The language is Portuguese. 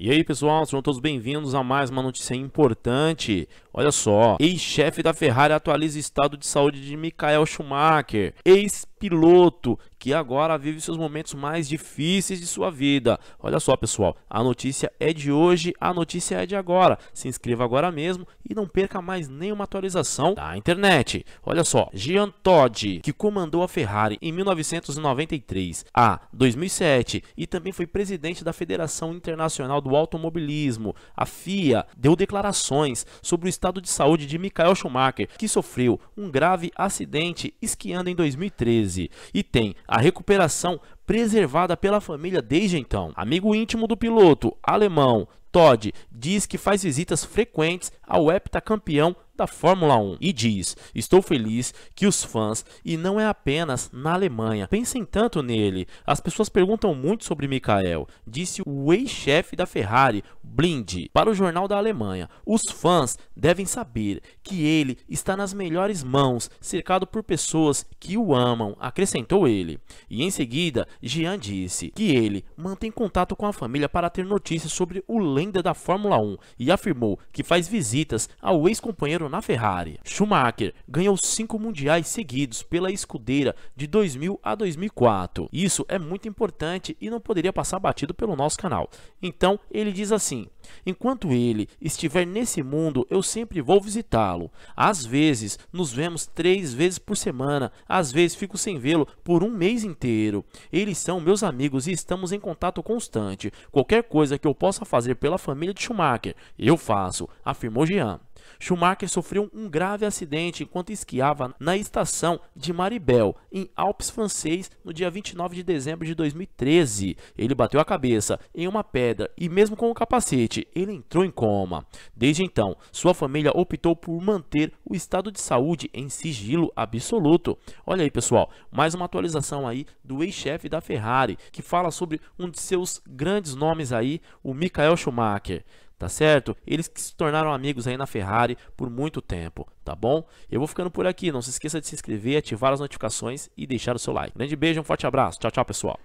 E aí pessoal, sejam todos bem-vindos a mais uma notícia importante. Olha só, ex-chefe da Ferrari atualiza o estado de saúde de Michael Schumacher. Ex-piloto que agora vive seus momentos mais difíceis de sua vida. Olha só pessoal, a notícia é de hoje, a notícia é de agora. Se inscreva agora mesmo e não perca mais nenhuma atualização da internet. Olha só, Jean Todt, que comandou a Ferrari em 1993 a 2007 e também foi presidente da Federação Internacional do automobilismo, a FIA, deu declarações sobre o estado de saúde de Michael Schumacher, que sofreu um grave acidente esquiando em 2013 e tem a recuperação preservada pela família desde então. Amigo íntimo do piloto alemão Todd diz que faz visitas frequentes ao heptacampeão da Fórmula 1 e diz: Estou feliz que os fãs, e não é apenas na Alemanha, pensem tanto nele. As pessoas perguntam muito sobre Michael, disse o ex-chefe da Ferrari, Blind, para o jornal da Alemanha. Os fãs devem saber que ele está nas melhores mãos, cercado por pessoas que o amam, acrescentou ele. E em seguida, Jean disse que ele mantém contato com a família para ter notícias sobre o lenda da Fórmula 1 e afirmou que faz visitas ao ex-companheiro na Ferrari. Schumacher ganhou cinco mundiais seguidos pela escudeira de 2000 a 2004. Isso é muito importante e não poderia passar batido pelo nosso canal. Então ele diz assim: Enquanto ele estiver nesse mundo, eu sempre vou visitá-lo. Às vezes nos vemos três vezes por semana, às vezes fico sem vê-lo por um mês inteiro. Eles são meus amigos e estamos em contato constante. Qualquer coisa que eu possa fazer pela família de Schumacher, eu faço, afirmou Jean. Schumacher sofreu um grave acidente enquanto esquiava na estação de Maribel, em Alpes francês, no dia 29 de dezembro de 2013. Ele bateu a cabeça em uma pedra e, mesmo com o capacete, ele entrou em coma. Desde então, sua família optou por manter o estado de saúde em sigilo absoluto. Olha aí, pessoal, mais uma atualização aí do ex-chefe da Ferrari, que fala sobre um de seus grandes nomes aí, o Michael Schumacher tá certo? Eles que se tornaram amigos aí na Ferrari por muito tempo, tá bom? Eu vou ficando por aqui, não se esqueça de se inscrever, ativar as notificações e deixar o seu like. Grande beijo, um forte abraço, tchau, tchau pessoal.